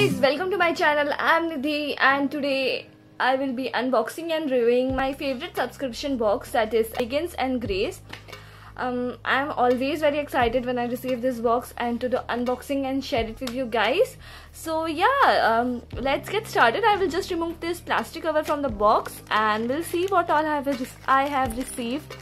guys, welcome to my channel. I'm Nidhi and today I will be unboxing and reviewing my favorite subscription box that is Elegance and Grace. Um, I'm always very excited when I receive this box and to do unboxing and share it with you guys. So yeah, um, let's get started. I will just remove this plastic cover from the box and we'll see what all I have, I have received.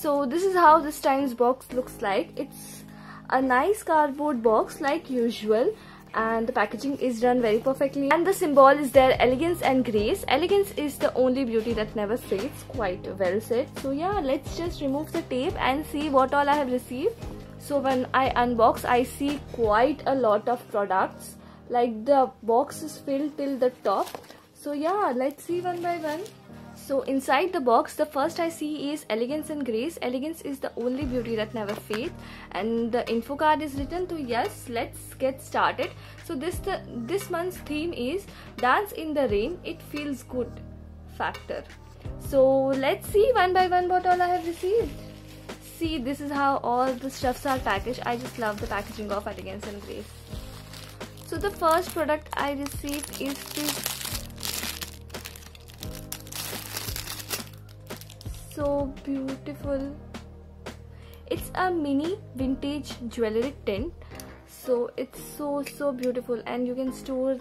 So this is how this time's box looks like. It's a nice cardboard box like usual and the packaging is done very perfectly. And the symbol is there elegance and grace. Elegance is the only beauty that never fades quite well said. So yeah let's just remove the tape and see what all i have received. So when i unbox i see quite a lot of products. Like the box is filled till the top. So yeah let's see one by one so inside the box, the first I see is Elegance and Grace. Elegance is the only beauty that never fades and the info card is written to yes, let's get started. So this the this month's theme is Dance in the Rain, It Feels Good factor. So let's see one by one what all I have received. See this is how all the stuffs are packaged. I just love the packaging of Elegance and Grace. So the first product I received is this so beautiful. It's a mini vintage jewelry tent. So it's so so beautiful. And you can store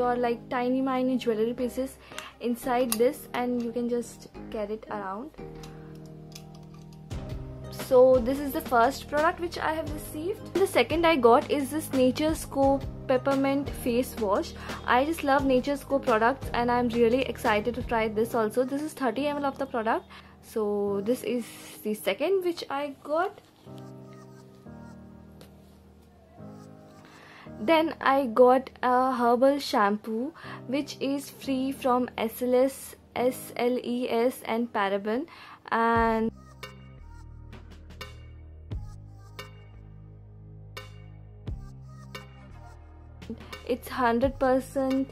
your like tiny mini jewelry pieces inside this and you can just carry it around. So this is the first product which i have received. The second i got is this nature's co peppermint face wash. I just love nature's co products and i'm really excited to try this also. This is 30 ml of the product so this is the second which I got. Then I got a herbal shampoo which is free from SLS, SLES and paraben. And it's 100%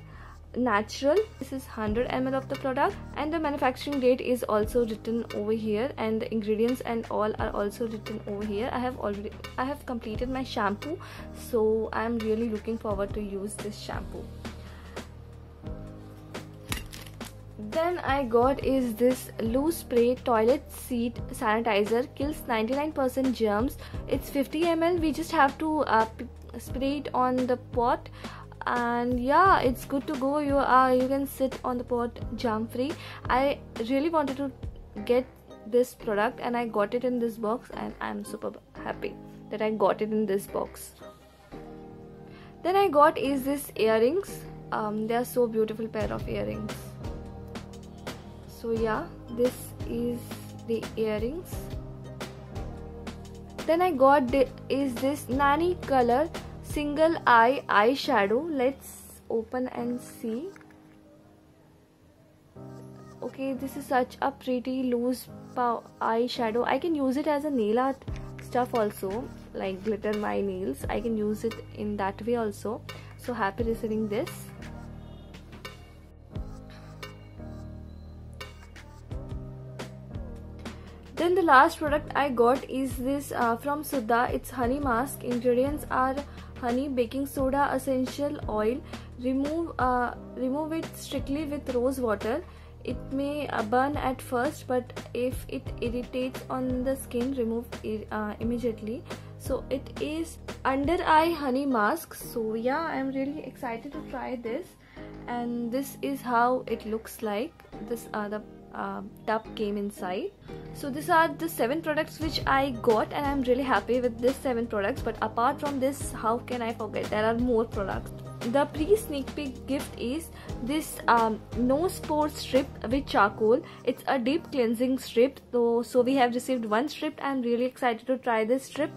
natural. This is 100 ml of the product. And the manufacturing date is also written over here. And the ingredients and all are also written over here. I have already i have completed my shampoo. So i'm really looking forward to use this shampoo. Then i got is this loose spray toilet seat sanitizer. Kills 99% germs. It's 50 ml. We just have to uh, spray it on the pot and yeah it's good to go. You are you can sit on the pot jump free. I really wanted to get this product and i got it in this box and i'm super happy that i got it in this box. Then i got is this earrings. Um, they are so beautiful pair of earrings. So yeah this is the earrings. Then i got the, is this nani color single eye eyeshadow. Let's open and see. Okay this is such a pretty loose eyeshadow. I can use it as a nail art stuff also like glitter my nails. I can use it in that way also. So happy receiving this then the last product I got is this uh, from Sudha. It's honey mask. Ingredients are honey baking soda essential oil. Remove uh, remove it strictly with rose water. It may uh, burn at first but if it irritates on the skin remove it uh, immediately. So it is under eye honey mask. So yeah i'm really excited to try this. And this is how it looks like. This uh, the uh, tub came inside. So these are the seven products which i got and i'm really happy with this seven products. But apart from this how can i forget? There are more products. The pre sneak peek gift is this um, nose pore strip with charcoal. It's a deep cleansing strip. So so we have received one strip. I'm really excited to try this strip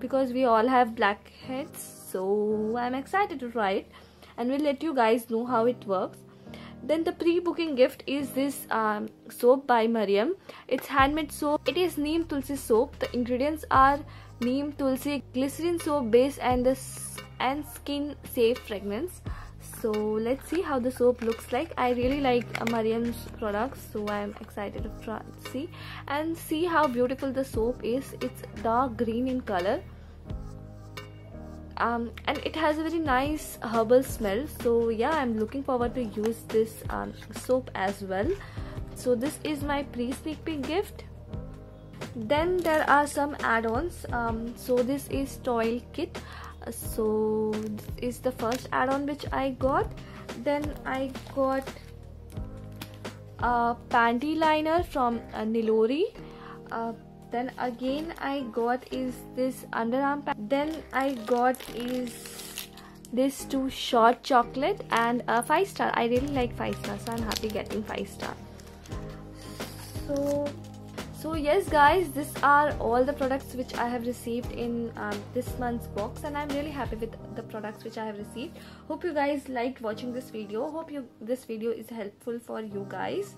because we all have blackheads so i'm excited to try it. And we'll let you guys know how it works then the pre-booking gift is this um, soap by Mariam it's handmade soap. It is neem tulsi soap. The ingredients are neem tulsi glycerin soap base and the and skin safe fragrance. So let's see how the soap looks like. I really like uh, mariam's products so i'm excited to try see and see how beautiful the soap is. It's dark green in color um, and it has a very nice herbal smell. So yeah i'm looking forward to use this um, soap as well. So this is my pre-sneak peek gift. Then there are some add-ons. Um, so this is toil kit. So this is the first add-on which I got. Then I got a panty liner from uh, Nilori. Uh, then again I got is this underarm then I got is this two short chocolate and a five star. I really like five star so I'm happy getting five star. So so yes guys these are all the products which i have received in um, this month's box and i'm really happy with the products which i have received. Hope you guys liked watching this video. Hope you this video is helpful for you guys